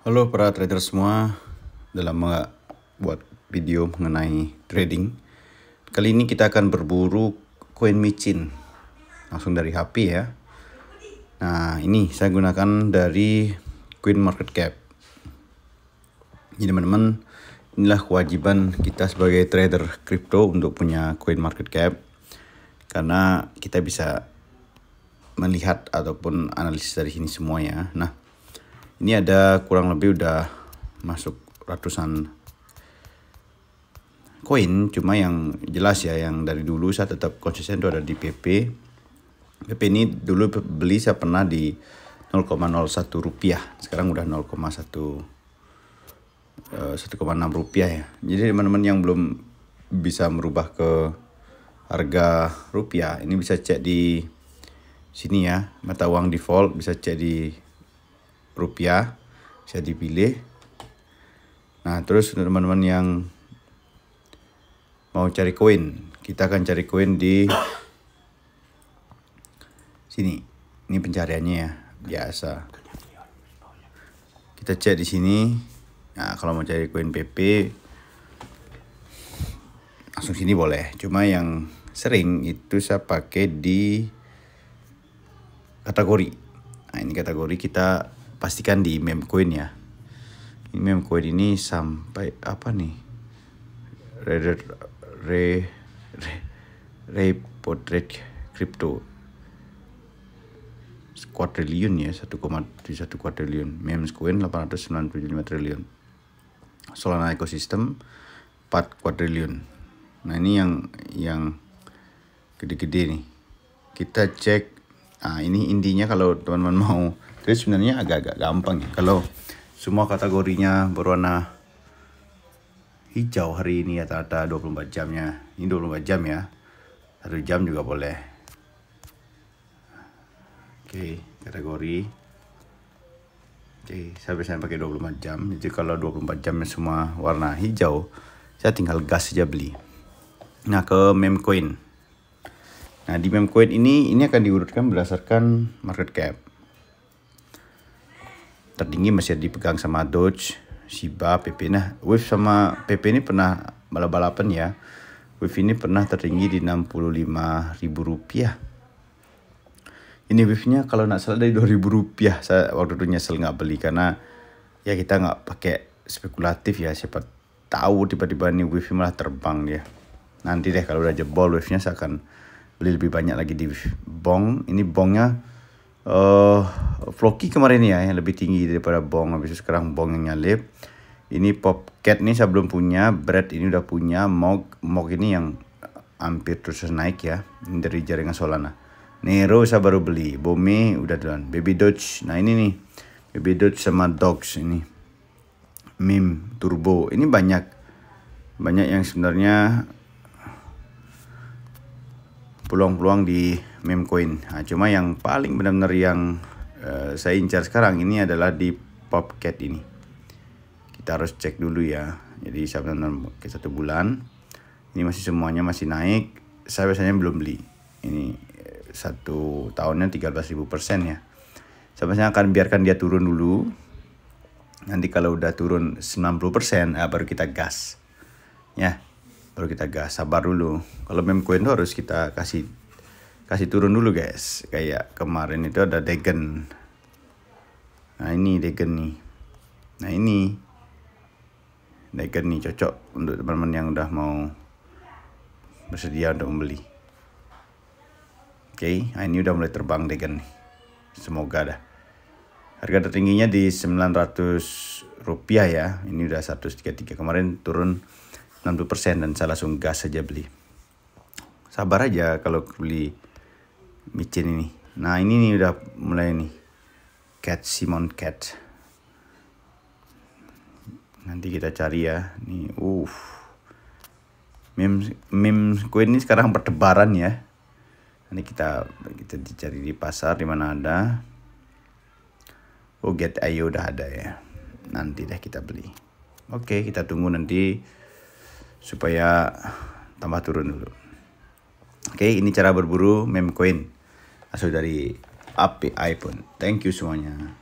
Halo para trader semua, dalam buat video mengenai trading. Kali ini kita akan berburu koin micin langsung dari HP ya. Nah ini saya gunakan dari Coin Market Cap. Jadi teman-teman inilah kewajiban kita sebagai trader crypto untuk punya Coin Market Cap karena kita bisa melihat ataupun analisis dari sini semuanya. Nah ini ada kurang lebih udah masuk ratusan koin cuma yang jelas ya yang dari dulu saya tetap konsisten itu ada di PP PP ini dulu beli saya pernah di 0,01 rupiah. Sekarang udah 0,1 1,6 eh, rupiah ya. Jadi teman-teman yang belum bisa merubah ke harga rupiah ini bisa cek di sini ya mata uang default bisa cek di rupiah bisa dipilih. Nah terus untuk teman-teman yang mau cari koin kita akan cari koin di sini. Ini pencariannya ya biasa. Kita cek di sini. Nah kalau mau cari koin PP langsung sini boleh. Cuma yang sering itu saya pakai di kategori. Nah ini kategori kita pastikan di meme coin ya. Ini meme coin ini sampai apa nih? Re re re, re portrait crypto. Quadrillion ya 1,1 quadrillion. Meme coin 895 triliun. Solana ecosystem 4 quadrillion. Nah ini yang yang gede-gede nih. Kita cek nah ini intinya kalau teman-teman mau jadi sebenarnya agak-agak gampang ya. Kalau semua kategorinya berwarna hijau hari ini rata-rata 24 jamnya. Ini 24 jam ya. Satu jam juga boleh. Oke, kategori. Oke, saya biasanya pakai 24 jam. Jadi kalau 24 jamnya semua warna hijau, saya tinggal gas saja beli. Nah, ke meme coin. Nah, di meme coin ini ini akan diurutkan berdasarkan market cap tertinggi masih dipegang sama Dodge, Shiba, PP. Nah, Wave sama PP ini pernah balap-balapan ya. Wave ini pernah tertinggi di 65 ribu rupiah. Ini wave-nya kalau nggak salah dari 2000 rupiah. Saya waktu itu nyesel nggak beli karena ya kita nggak pakai spekulatif ya. Siapa tahu tiba-tiba ini wave malah terbang dia. Nanti deh kalau udah jebol wave-nya saya akan beli lebih banyak lagi di bong. Ini bongnya uh, Floki kemarin ya yang lebih tinggi daripada Bong. Habis itu sekarang Bong yang nyalip. Ini Popcat nih saya belum punya. Brad ini udah punya. Mog Mog ini yang hampir terus naik ya dari jaringan Solana. Nero saya baru beli. Bome udah duluan. Baby Dodge. Nah ini nih. Baby Dodge sama Dogs ini. Mim Turbo. Ini banyak. Banyak yang sebenarnya peluang-peluang di meme coin. Nah, cuma yang paling benar-benar yang uh, saya incar sekarang ini adalah di Popcat ini. Kita harus cek dulu ya. Jadi saya benar-benar ke satu bulan. Ini masih semuanya masih naik. Saya biasanya belum beli. Ini eh, satu tahunnya 13.000 persen ya. Saya biasanya akan biarkan dia turun dulu. Nanti kalau udah turun 90 persen, nah baru kita gas. Ya, baru kita gas sabar dulu kalau meme coin tuh harus kita kasih kasih turun dulu guys. Kayak kemarin itu ada Degen. Nah ini Degen nih. Nah ini. Degen nih cocok untuk teman-teman yang udah mau bersedia untuk membeli. Oke okay, nah ini udah mulai terbang Degen nih. Semoga dah. Harga tertingginya di 900 rupiah ya. Ini udah 133 kemarin turun 60% dan langsung gas saja beli. Sabar aja kalau beli micin ini. Nah ini nih udah mulai nih. Cat Simon Cat. Nanti kita cari ya. Nih, uh. Meme meme kue ini sekarang bertebaran ya. Nanti kita kita dicari di pasar di mana ada. Oh get ayo udah ada ya. Nanti deh kita beli. Oke, kita tunggu nanti supaya tambah turun dulu. Oke, ini cara berburu meme coin asal dari API pun. Thank you semuanya.